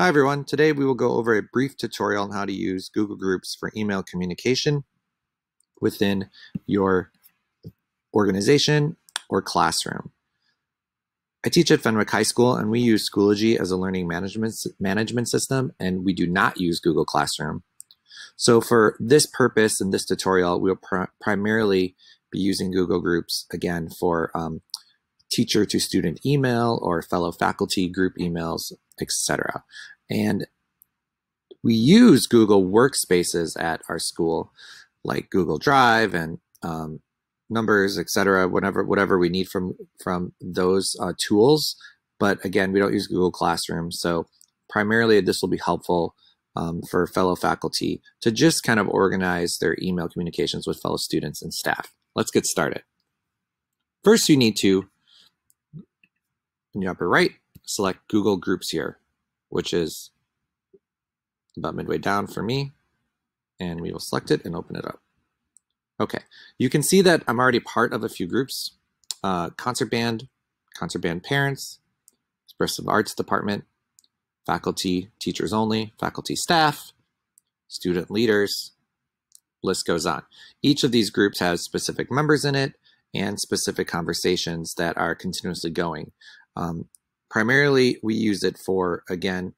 Hi everyone, today we will go over a brief tutorial on how to use Google Groups for email communication within your organization or classroom. I teach at Fenwick High School and we use Schoology as a learning management, management system and we do not use Google Classroom. So for this purpose and this tutorial, we'll pr primarily be using Google Groups again for um, teacher to student email or fellow faculty group emails, etc. And we use Google Workspaces at our school, like Google Drive and um, numbers, etc. Whatever whatever we need from from those uh, tools. But again, we don't use Google Classroom, so primarily this will be helpful um, for fellow faculty to just kind of organize their email communications with fellow students and staff. Let's get started. First, you need to in the upper right, select Google Groups here, which is about midway down for me. And we will select it and open it up. Okay, you can see that I'm already part of a few groups. Uh, concert band, concert band parents, expressive arts department, faculty, teachers only, faculty staff, student leaders, list goes on. Each of these groups has specific members in it and specific conversations that are continuously going. Um, primarily, we use it for, again,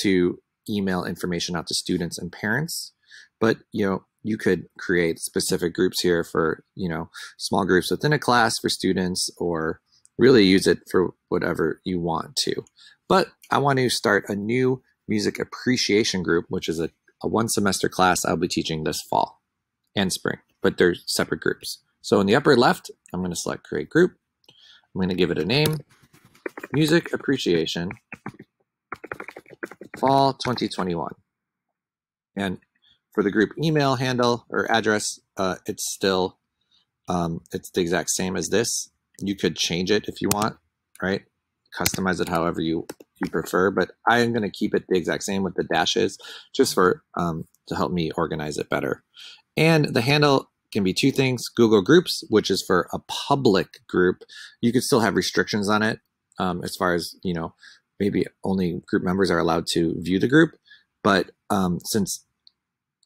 to email information out to students and parents. But, you know, you could create specific groups here for, you know, small groups within a class for students or really use it for whatever you want to. But I want to start a new music appreciation group, which is a, a one semester class I'll be teaching this fall and spring, but they're separate groups. So in the upper left, I'm going to select create group. I'm going to give it a name Music Appreciation Fall 2021. And for the group email handle or address, uh, it's still um, it's the exact same as this. You could change it if you want, right? Customize it however you you prefer, but I am going to keep it the exact same with the dashes, just for um, to help me organize it better. And the handle can be two things: Google Groups, which is for a public group. You could still have restrictions on it um, as far as you know maybe only group members are allowed to view the group. But um, since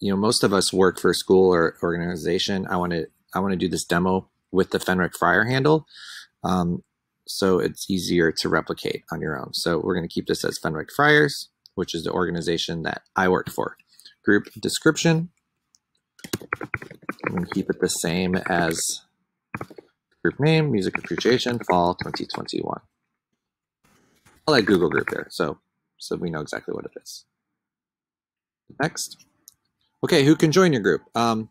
you know most of us work for a school or organization i want to i want to do this demo with the fenwick friar handle. Um, so it's easier to replicate on your own. So we're going to keep this as fenwick friars which is the organization that i work for. Group description. I'm going to keep it the same as group name music appreciation fall 2021 I'll add Google group there, so so we know exactly what it is. Next. Okay, who can join your group? Um,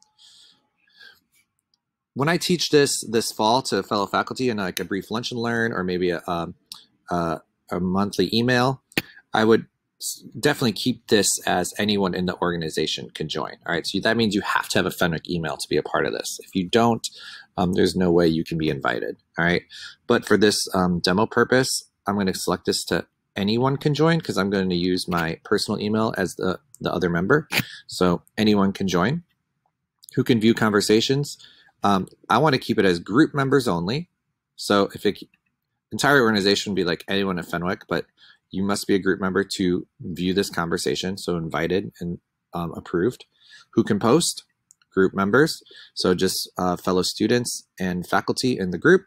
when I teach this this fall to fellow faculty in like a brief lunch and learn or maybe a, a, a monthly email, I would definitely keep this as anyone in the organization can join. All right, so that means you have to have a Fenwick email to be a part of this. If you don't, um, there's no way you can be invited. All right, but for this um, demo purpose, I'm going to select this to anyone can join because I'm going to use my personal email as the, the other member. So anyone can join. Who can view conversations? Um, I want to keep it as group members only. So if entire organization would be like anyone at Fenwick, but you must be a group member to view this conversation. So invited and um, approved. Who can post? Group members. So just uh, fellow students and faculty in the group.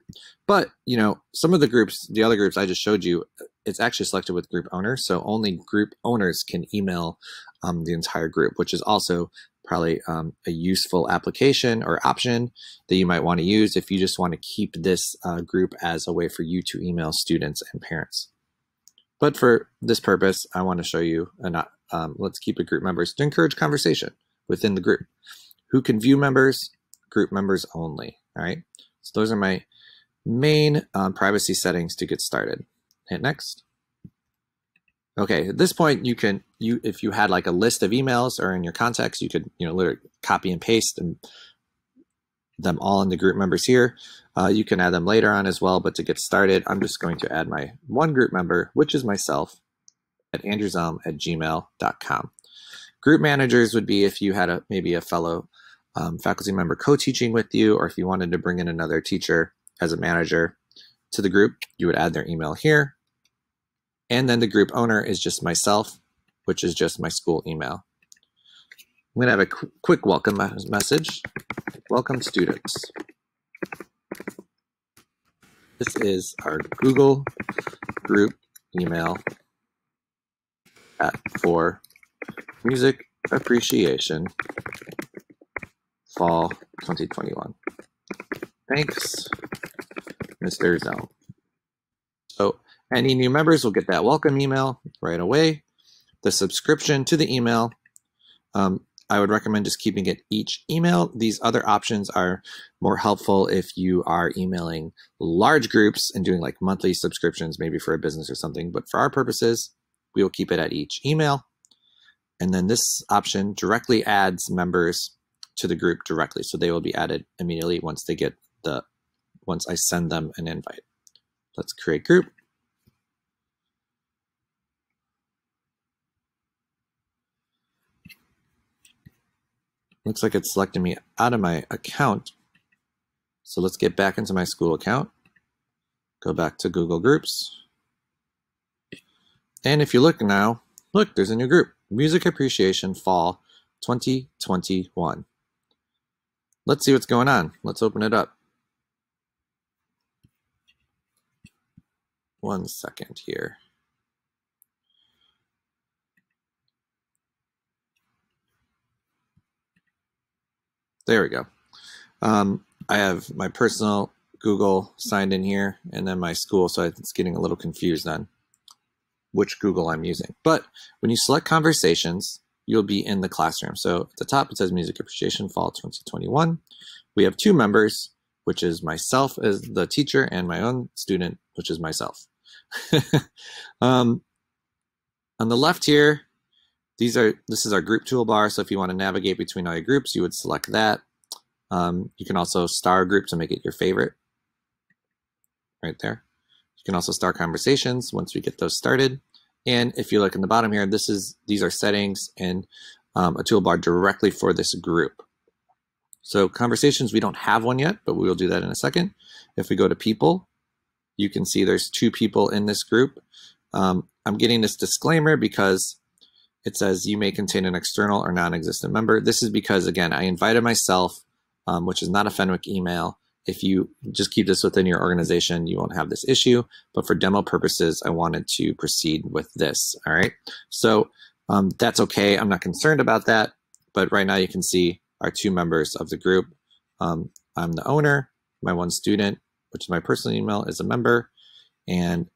But, you know, some of the groups, the other groups I just showed you, it's actually selected with group owners. So only group owners can email um, the entire group, which is also probably um, a useful application or option that you might want to use if you just want to keep this uh, group as a way for you to email students and parents. But for this purpose, I want to show you, a not, um, let's keep it group members to encourage conversation within the group. Who can view members? Group members only, all right? So those are my main um, privacy settings to get started. Hit next. Okay, at this point, you can you if you had like a list of emails or in your contacts, you could you know literally copy and paste and them all in the group members here. Uh, you can add them later on as well, but to get started, I'm just going to add my one group member, which is myself, at andrewzelm at gmail.com. Group managers would be if you had a maybe a fellow um, faculty member co-teaching with you, or if you wanted to bring in another teacher as a manager to the group, you would add their email here. And then the group owner is just myself which is just my school email. I'm going to have a qu quick welcome message. Welcome students. This is our Google group email at, for music appreciation fall 2021. Thanks, Mr. Zelm. So any new members will get that welcome email right away. The subscription to the email um, I would recommend just keeping it each email. These other options are more helpful if you are emailing large groups and doing like monthly subscriptions, maybe for a business or something. But for our purposes, we will keep it at each email. And then this option directly adds members to the group directly. So they will be added immediately once they get the, once I send them an invite. Let's create group. Looks like it's selecting me out of my account. So let's get back into my school account. Go back to Google Groups. And if you look now, look, there's a new group, Music Appreciation Fall 2021. Let's see what's going on. Let's open it up. One second here. There we go. Um, I have my personal Google signed in here and then my school, so it's getting a little confused on which Google I'm using. But when you select conversations, you'll be in the classroom. So at the top, it says Music Appreciation Fall 2021. We have two members, which is myself as the teacher and my own student, which is myself. um, on the left here, these are this is our group toolbar. So if you want to navigate between all your groups, you would select that. Um, you can also star group to make it your favorite. Right there. You can also start conversations once we get those started. And if you look in the bottom here, this is these are settings and um, a toolbar directly for this group. So conversations, we don't have one yet, but we will do that in a second. If we go to people, you can see there's two people in this group. Um, I'm getting this disclaimer because it says you may contain an external or non-existent member. This is because, again, I invited myself, um, which is not a Fenwick email. If you just keep this within your organization, you won't have this issue. But for demo purposes, I wanted to proceed with this. All right. So um, that's okay. I'm not concerned about that. But right now you can see our two members of the group. Um, I'm the owner. My one student, which is my personal email, is a member. And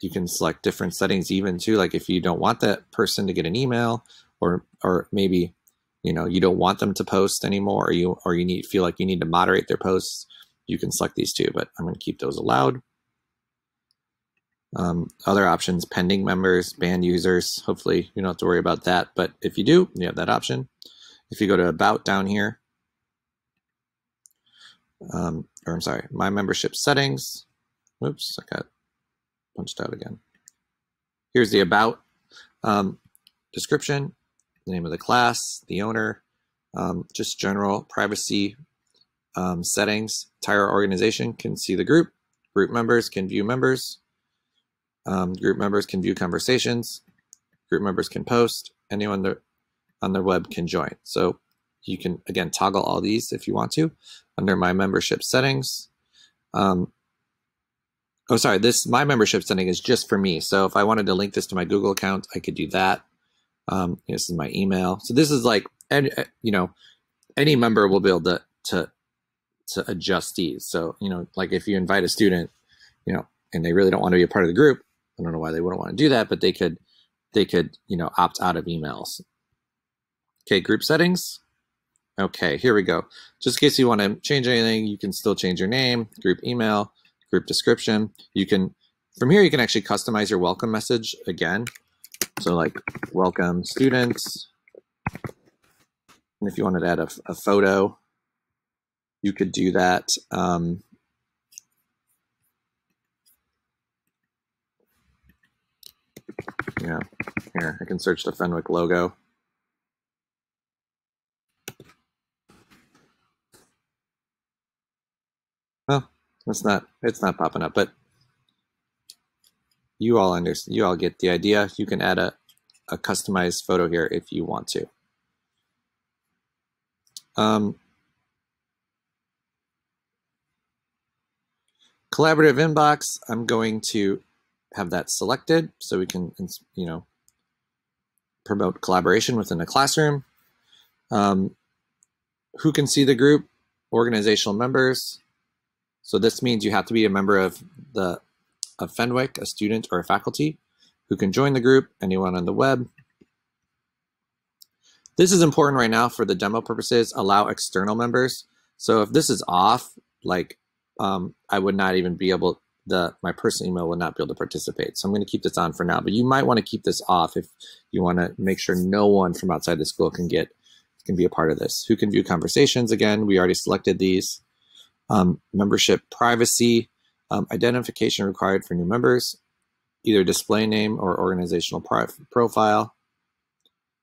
you can select different settings even too like if you don't want that person to get an email or or maybe you know you don't want them to post anymore or you or you need feel like you need to moderate their posts you can select these two but i'm going to keep those allowed. Um, other options pending members banned users hopefully you don't have to worry about that but if you do you have that option. If you go to about down here um, or i'm sorry my membership settings whoops i got punched out again. Here's the about um, description, the name of the class, the owner, um, just general privacy um, settings. Entire organization can see the group. Group members can view members. Um, group members can view conversations. Group members can post. Anyone on their web can join. So you can, again, toggle all these if you want to under my membership settings. Um, Oh, sorry. This my membership setting is just for me. So if I wanted to link this to my Google account, I could do that. Um, this is my email. So this is like, and you know, any member will be able to to to adjust these. So you know, like if you invite a student, you know, and they really don't want to be a part of the group, I don't know why they wouldn't want to do that, but they could they could you know opt out of emails. Okay, group settings. Okay, here we go. Just in case you want to change anything, you can still change your name, group email group description. You can, from here, you can actually customize your welcome message again. So like, welcome students. And if you wanted to add a, a photo, you could do that. Um, yeah, here, I can search the Fenwick logo. Well, it's not it's not popping up, but you all understand, you all get the idea. You can add a, a customized photo here if you want to. Um, collaborative inbox, I'm going to have that selected so we can, you know, promote collaboration within the classroom. Um, who can see the group? Organizational members. So this means you have to be a member of the of Fenwick, a student or a faculty who can join the group, anyone on the web. This is important right now for the demo purposes, allow external members. So if this is off, like um, I would not even be able, the my personal email would not be able to participate. So I'm going to keep this on for now, but you might want to keep this off if you want to make sure no one from outside the school can get, can be a part of this. Who can view conversations? Again, we already selected these. Um, membership privacy, um, identification required for new members, either display name or organizational pro profile.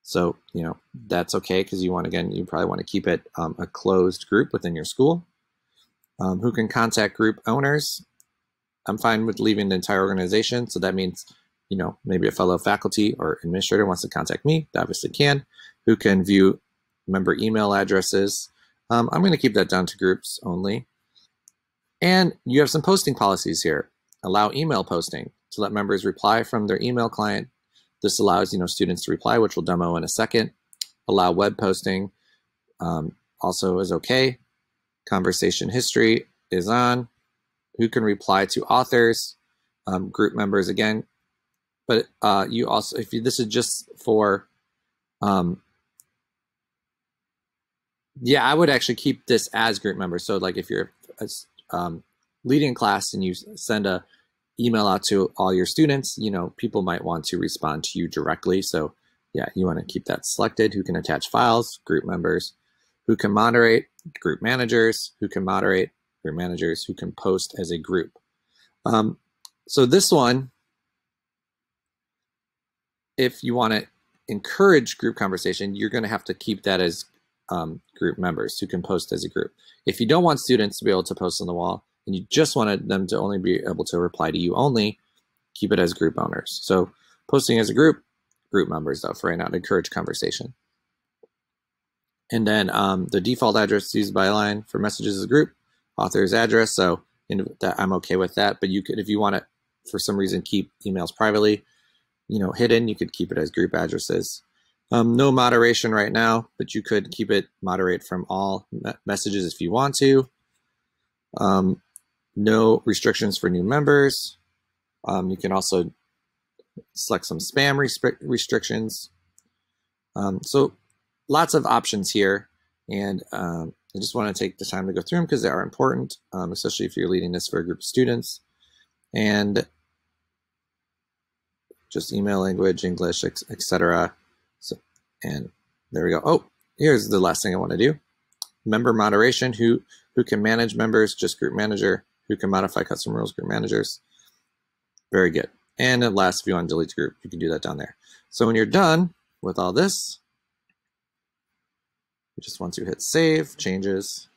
So, you know, that's okay because you want, again, you probably want to keep it um, a closed group within your school. Um, who can contact group owners? I'm fine with leaving the entire organization. So that means, you know, maybe a fellow faculty or administrator wants to contact me, they obviously can. Who can view member email addresses? Um, I'm going to keep that down to groups only. And you have some posting policies here. Allow email posting to let members reply from their email client. This allows you know students to reply, which we'll demo in a second. Allow web posting um, also is okay. Conversation history is on. Who can reply to authors, um, group members again. But uh, you also, if you, this is just for, um, yeah, I would actually keep this as group members. So like if you're um, leading class and you send a email out to all your students, you know, people might want to respond to you directly. So yeah, you want to keep that selected. Who can attach files, group members, who can moderate, group managers, who can moderate, group managers, who can post as a group. Um, so this one, if you want to encourage group conversation, you're going to have to keep that as um, group members who can post as a group. If you don't want students to be able to post on the wall and you just wanted them to only be able to reply to you only, keep it as group owners. So posting as a group, group members though, for right now to encourage conversation. And then um, the default address used by line for messages as a group, author's address. So that, I'm okay with that. But you could, if you want to, for some reason, keep emails privately, you know, hidden, you could keep it as group addresses. Um, no moderation right now, but you could keep it moderate from all me messages if you want to. Um, no restrictions for new members. Um, you can also select some spam restrictions. Um, so lots of options here. And um, I just want to take the time to go through them because they are important, um, especially if you're leading this for a group of students. And just email language, English, etc. And there we go. Oh, here's the last thing I want to do. Member moderation, who, who can manage members, just group manager, who can modify custom rules, group managers. Very good. And at last, if you want to delete group, you can do that down there. So when you're done with all this, just once you hit save, changes.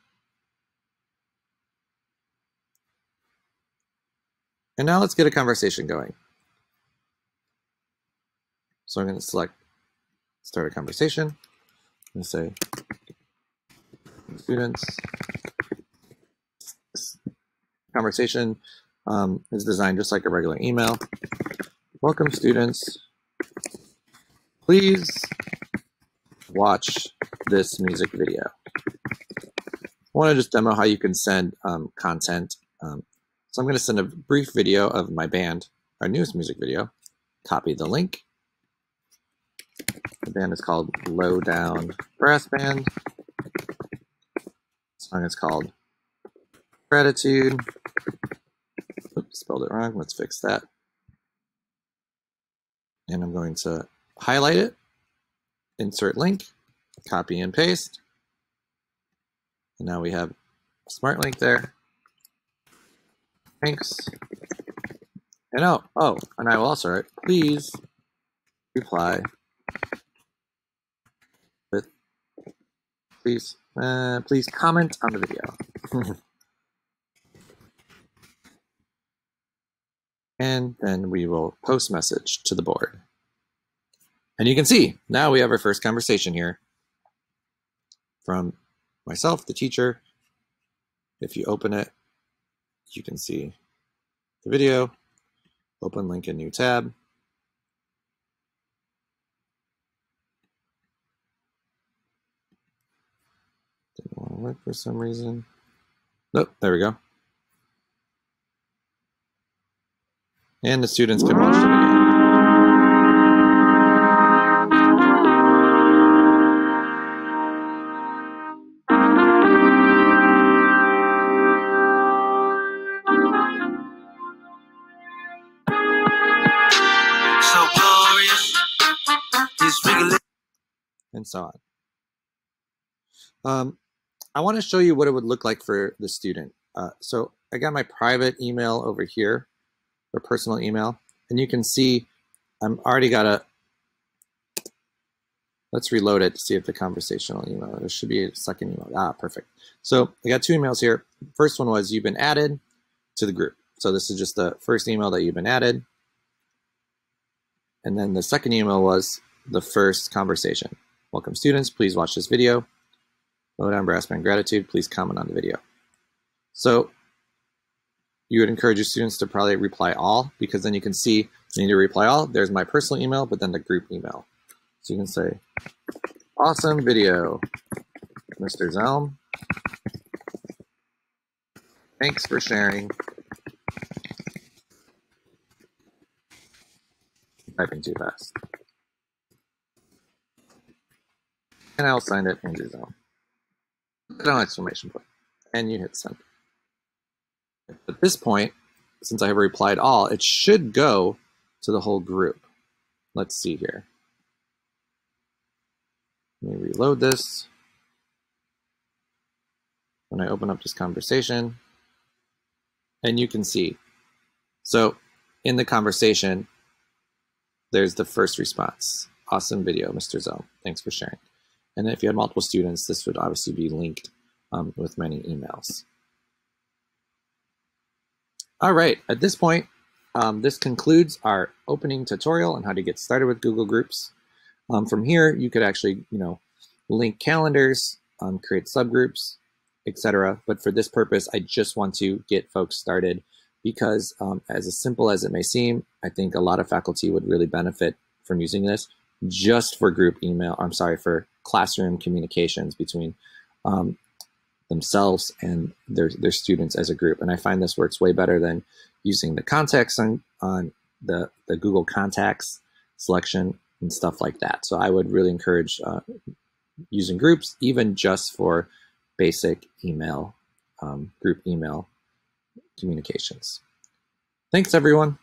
And now let's get a conversation going. So I'm going to select start a conversation. I'm say, students, conversation um, is designed just like a regular email. Welcome students. Please watch this music video. I want to just demo how you can send um, content. Um, so I'm going to send a brief video of my band, our newest music video. Copy the link. The band is called Low Down Brass Band. The song is called Gratitude. Oops, spelled it wrong. Let's fix that. And I'm going to highlight it, insert link, copy and paste. And now we have a smart link there. Thanks. And oh, oh, and I will also write, please reply with please uh, please comment on the video. And then we will post message to the board. And you can see now we have our first conversation here from myself, the teacher. If you open it, you can see the video. Open link in new tab. Didn't want to work for some reason. Nope, there we go. And the students can watch the video. and so on. Um, I want to show you what it would look like for the student. Uh, so I got my private email over here, or personal email, and you can see I'm already got a, let's reload it to see if the conversational email, there should be a second email. Ah, perfect. So I got two emails here. First one was you've been added to the group. So this is just the first email that you've been added. And then the second email was the first conversation. Welcome students, please watch this video. Low Down Brass Band gratitude, please comment on the video. So you would encourage your students to probably reply all because then you can see you need to reply all. There's my personal email, but then the group email. So you can say, awesome video, Mr. Zelm. Thanks for sharing. Typing too fast. And I'll sign it Andrew Zelm. No exclamation. And you hit send. At this point, since I have replied all, it should go to the whole group. Let's see here. Let me reload this. When I open up this conversation, and you can see. So in the conversation, there's the first response. Awesome video, Mr. Zelm. Thanks for sharing. And if you had multiple students, this would obviously be linked um, with many emails. All right, at this point, um, this concludes our opening tutorial on how to get started with Google Groups. Um, from here, you could actually, you know, link calendars, um, create subgroups, etc. But for this purpose, I just want to get folks started because um, as simple as it may seem, I think a lot of faculty would really benefit from using this just for group email. I'm sorry, for classroom communications between um, themselves and their, their students as a group. And I find this works way better than using the context on, on the, the Google Contacts selection and stuff like that. So I would really encourage uh, using groups, even just for basic email, um, group email communications. Thanks, everyone.